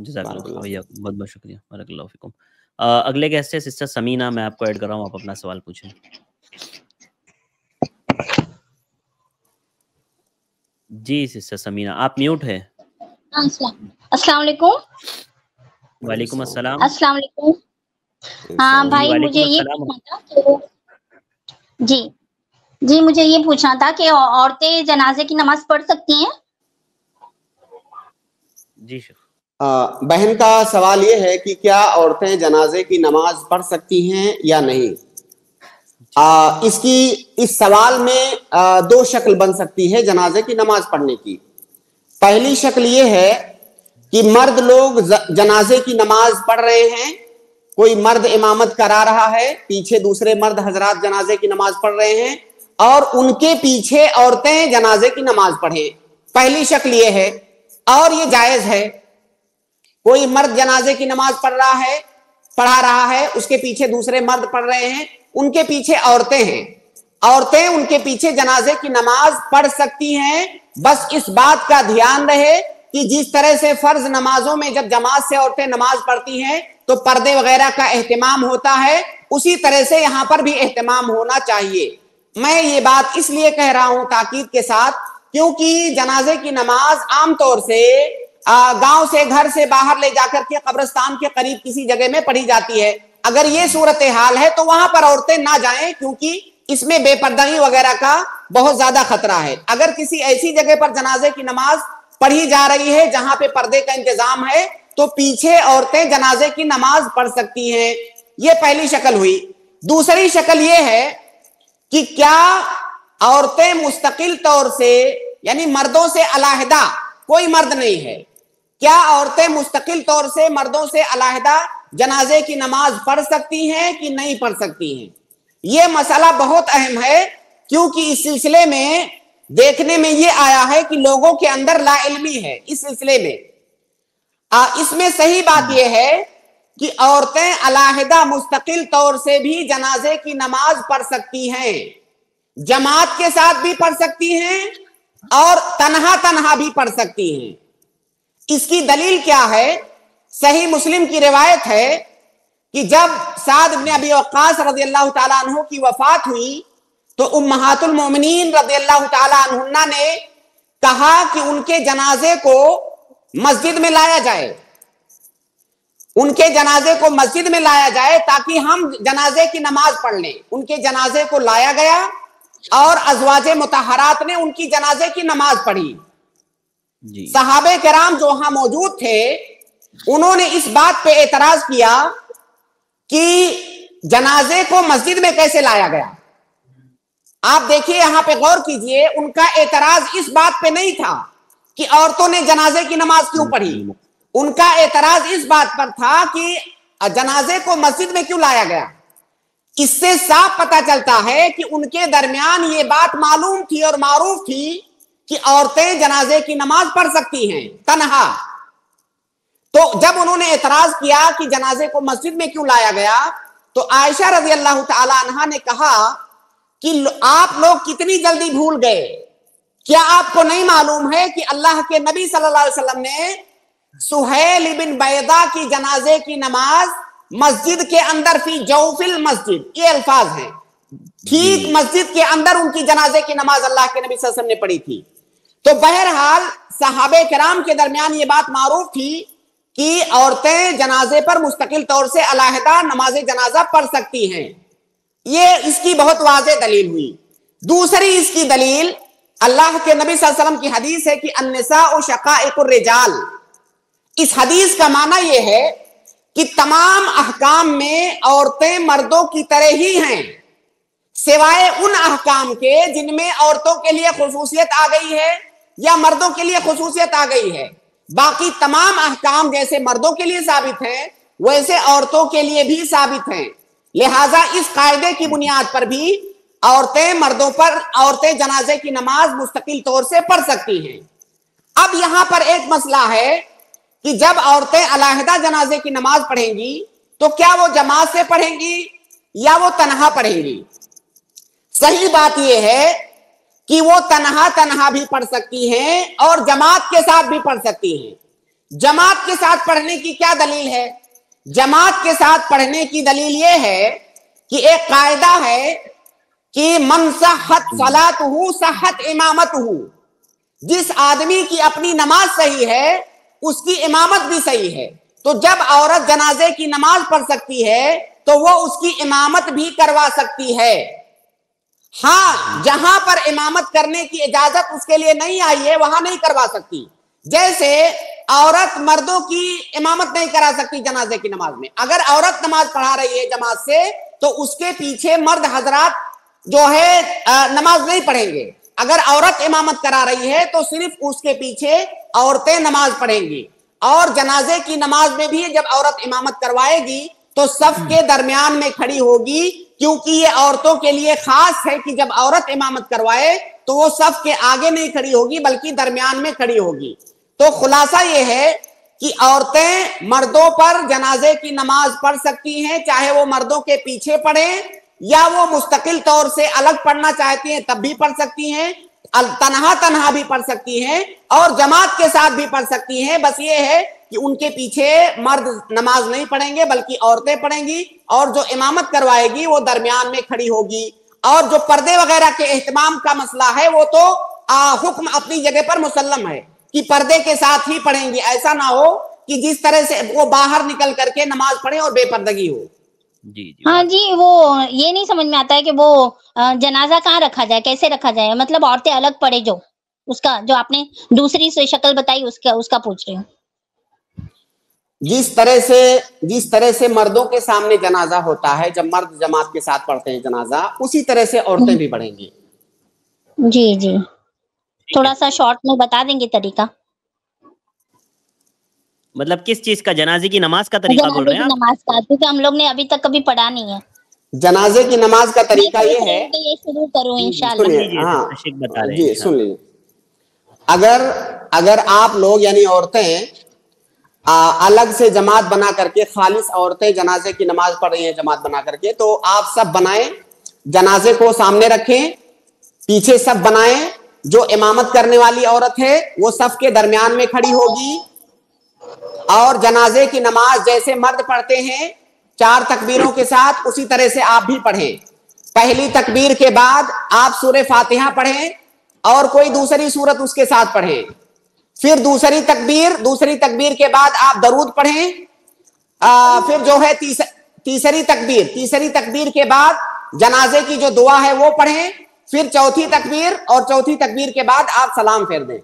भैया बहुत बहुत शुक्रिया फिकुम अगले गेस्ट है सिस्टर समीना मैं आपको ऐड कर रहा हूँ आप अपना सवाल पूछें। जी सिस्टर समीना आप म्यूट है? अस्सलाम वालेकुम। वालेकुम अस्सलाम। अस्सलाम वालेकुम। हाँ भाई मुझे ये पूछना था जी जी मुझे ये पूछना था कि औरतें जनाजे की नमाज़ पढ़ सकती हैं? जी बहन का सवाल यह है कि क्या औरतें जनाजे की नमाज़ पढ़ सकती हैं या नहीं? आ, इसकी इस सवाल में आ, दो शक्ल बन सकती है जनाजे की नमाज़ पढ़ने की। पहली शक्ल ये है कि मर्द लोग जनाजे की नमाज़ पढ़ रहे हैं कोई मर्द इमामत करा रहा है पीछे दूसरे मर्द हजरात जनाजे की नमाज़ पढ़ रहे हैं और उनके पीछे औरतें जनाजे की नमाज़ पढ़े। पहली शक्ल ये है और ये जायज़ है कोई मर्द जनाजे की नमाज़ पढ़ रहा है, पढ़ा रहा है, उसके पीछे दूसरे मर्द पढ़ रहे हैं, उनके पीछे औरतें हैं। औरतें उनके पीछे जनाजे की नमाज़ पढ़ सकती हैं, बस इस बात का ध्यान रहे कि जिस तरह से फ़र्ज़ नमाजों में जब जमात से औरतें नमाज़ पढ़ती हैं तो पर्दे वगैरह का एहतमाम होता है, उसी तरह से यहाँ पर भी एहतमाम होना चाहिए। मैं ये बात इसलिए कह रहा हूँ ताकीद के साथ, क्योंकि जनाजे की नमाज़ आमतौर से गाँव से घर से बाहर ले जाकर के कब्रस्तान के करीब किसी जगह में पढ़ी जाती है। अगर ये सूरत हाल है तो वहाँ पर औरतें ना जाएँ, क्योंकि इसमें बेपर्दगी वगैरह का बहुत ज़्यादा खतरा है। अगर किसी ऐसी जगह पर जनाजे की नमाज़ पढ़ी जा रही है जहाँ पे पर्दे का इंतज़ाम है तो पीछे औरतें जनाजे की नमाज़ पढ़ सकती हैं। ये पहली शक्ल हुई। दूसरी शक्ल ये है कि क्या औरतें मुस्तकिल तौर से, यानी मर्दों से अलाहदा कोई मर्द नहीं है। क्या औरतें मुस्तकिल तौर से मर्दों से अलाहदा जनाजे की नमाज़ पढ़ सकती हैं कि नहीं पढ़ सकती हैं? यह मसला बहुत अहम है क्योंकि इस सिलसिले में देखने में यह आया है कि लोगों के अंदर लाइलमी है इस सिलसिले में। आ, इसमें सही बात यह है कि औरतें अलाहिदा मुस्तकिल तौर से भी जनाजे की नमाज़ पढ़ सकती हैं जमात के साथ भी पढ़ सकती हैं और तनहा तनहा भी पढ़ सकती हैं। इसकी दलील क्या है? सही मुस्लिम की रिवायत है कि जब साद इब्ने अबी वक्कास रज़ी अल्लाह तु की वफात हुई तो उम्महातुल मोमिनीन रज़ी अल्लाह तन्ना ने कहा कि उनके जनाजे को मस्जिद में लाया जाए। उनके जनाजे को मस्जिद में लाया जाए ताकि हम जनाजे की नमाज़ पढ़ लें। उनके जनाजे को लाया गया और अजवाज मुतहरात ने उनकी जनाजे की नमाज़ पढ़ी। सहाबे कराम जो वहाँ मौजूद थे, उन्होंने इस बात पे एतराज़ किया कि जनाजे को मस्जिद में कैसे लाया गया? आप देखिए, यहाँ पे गौर कीजिए, उनका एतराज़ इस बात पे नहीं था कि औरतों ने जनाजे की नमाज़ क्यों पढ़ी। उनका एतराज़ इस बात पर था कि जनाजे को मस्जिद में क्यों लाया गया? इससे साफ़ पता चलता है कि उनके दरमियान ये बात मालूम थी और मारूफ थी कि औरतें जनाजे की नमाज़ पढ़ सकती हैं। तनहा। तो जब उन्होंने एतराज़ किया कि जनाजे को मस्जिद में क्यों लाया गया तो आयशा रज़ी अल्लाह तहा ने कहा कि आप लोग कितनी जल्दी भूल गए। क्या आपको नहीं मालूम है कि अल्लाह के नबी सल्लल्लाहु अलैहि वसल्लम ने सुहेल बिन बैदा की जनाजे की नमाज़ मस्जिद के अंदर फ़ी जौफिल मस्जिद ये अल्फाज हैं। ठीक मस्जिद के अंदर उनकी जनाजे की नमाज़ अल्लाह के नबी वसल्लम ने पढ़ी थी। तो बहरहाल सहाबे कराम के दरमियान ये बात मारूफ थी कि औरतें जनाजे पर मुस्तकिल तौर से अलाहदा नमाज़ जनाजा पढ़ सकती हैं। ये इसकी बहुत वाज दलील हुई। दूसरी इसकी दलील अल्लाह के नबी वसल्लम की हदीस है कि अन्नसा इस हदीस का माना यह है कि तमाम अहकाम में औरतें मर्दों की तरह ही हैं, सिवाय उन अहकाम के जिनमें औरतों के लिए खसूसियत आ गई है। या मर्दों के लिए खसूसियत आ गई है। बाकी तमाम अहकाम जैसे मर्दों के लिए साबित हैं, वैसे औरतों के लिए भी साबित हैं। लिहाजा इस कायदे की बुनियाद पर भी औरतें मर्दों पर, औरतें जनाजे की नमाज़ मुस्तकिल तौर से पढ़ सकती हैं। अब यहाँ पर एक मसला है कि जब औरतें अलाहदा जनाजे की नमाज़ पढ़ेंगी तो क्या वो जमात से पढ़ेंगी या वो तनहा पढ़ेंगी? सही बात यह है कि वो तनहा तनहा भी पढ़ सकती हैं और जमात के साथ भी पढ़ सकती हैं। जमात के साथ पढ़ने की क्या दलील है? जमात के साथ पढ़ने की दलील ये है कि एक कायदा है कि मन सहत सलात हूँ सहत इमामत हूँ जिस आदमी की अपनी नमाज़ सही है, उसकी इमामत भी सही है। तो जब औरत जनाजे की नमाज़ पढ़ सकती है तो वो उसकी इमामत भी करवा सकती है। हाँ जहाँ पर इमामत करने की इजाज़त उसके लिए नहीं आई है, वहाँ नहीं करवा सकती। जैसे औरत मर्दों की इमामत नहीं करा सकती जनाजे की नमाज़ में। अगर औरत नमाज़ पढ़ा रही है जमात से तो उसके पीछे मर्द हजरात जो है नमाज़ नहीं पढ़ेंगे। अगर औरत इमामत करा रही है तो सिर्फ़ उसके पीछे औरतें नमाज़ पढ़ेंगी। और जनाजे की नमाज़ में भी जब औरत इमामत करवाएगी तो सफ के दरमियान में खड़ी होगी क्योंकि ये औरतों के लिए खास है कि जब औरत इमामत करवाए तो वो सब के आगे नहीं खड़ी होगी, बल्कि दरमियान में खड़ी होगी। तो खुलासा ये है कि औरतें मर्दों पर जनाजे की नमाज़ पढ़ सकती हैं, चाहे वो मर्दों के पीछे पढ़े, या वो मुस्तकिल तौर से अलग पढ़ना चाहती हैं, तब भी पढ़ सकती हैं तनहा तनहा भी पढ़ सकती हैं, और जमात के साथ भी पढ़ सकती हैं। बस ये है कि उनके पीछे मर्द नमाज़ नहीं पढ़ेंगे बल्कि औरतें पढ़ेंगी और जो इमामत करवाएगी वो दरमियान में खड़ी होगी। और जो पर्दे वगैरह के एहतमाम का मसला है वो तो आ, हुक्म अपनी जगह पर मुसलम है कि पर्दे के साथ ही पढ़ेंगी। ऐसा ना हो कि जिस तरह से वो बाहर निकल करके नमाज़ पढ़े और बेपर्दगी हो। जी जी। हाँ जी वो ये नहीं समझ में आता है कि वो जनाजा कहाँ रखा जाए कैसे रखा जाए? मतलब औरतें अलग पड़े जो उसका जो आपने दूसरी शक्ल बताई उसका उसका पूछ रही हूँ। जिस तरह से जिस तरह से मर्दों के सामने जनाजा होता है जब मर्द जमात के साथ पढ़ते हैं जनाजा उसी तरह से औरतें भी पढ़ेंगी। जी जी। थोड़ा सा शॉर्ट में बता देंगे तरीका। मतलब किस चीज़ का? जनाजे की नमाज़ का तरीका बोल रहे हैं नमाज़ का क्योंकि हम लोग ने अभी तक कभी पढ़ा नहीं है। जनाजे की नमाज़ का तरीका ये है ये शुरू करूँ इंशाल्लाह। हाँ। जी सुन लीजिए अगर अगर आप लोग यानी औरतें अलग से जमात बना करके खालिश औरतें जनाजे की नमाज़ पढ़ रही हैं जमात बना करके। तो आप सब बनाएँ, जनाजे को सामने रखें, पीछे सब बनाएँ। जो इमामत करने वाली औरत है, वो सब के दरमियान में खड़ी होगी। और जनाजे की नमाज़ जैसे मर्द पढ़ते हैं, चार तकबीरों के साथ उसी तरह से आप भी पढ़ें। पहली तकबीर के बाद आप सूर्य फातिहा पढ़ें और कोई दूसरी सूरत उसके साथ पढ़ें। फिर दूसरी तकबीर दूसरी तकबीर के बाद आप दरूद पढ़ें। आ, फिर जो है तीस, तीसरी तकबीर तीसरी तकबीर के बाद जनाजे की जो दुआ है वो पढ़ें। फिर चौथी तकबीर और चौथी तकबीर के बाद आप सलाम फेर दें।